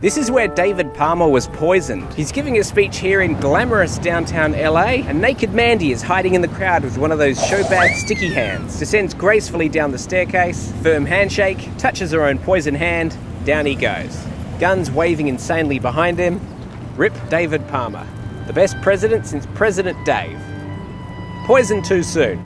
This is where David Palmer was poisoned. He's giving a speech here in glamorous downtown LA, and Naked Mandy is hiding in the crowd with one of those showbag sticky hands. Descends gracefully down the staircase, firm handshake, touches her own poison hand, down he goes. Guns waving insanely behind him. Rip David Palmer, the best president since President Dave. Poisoned too soon.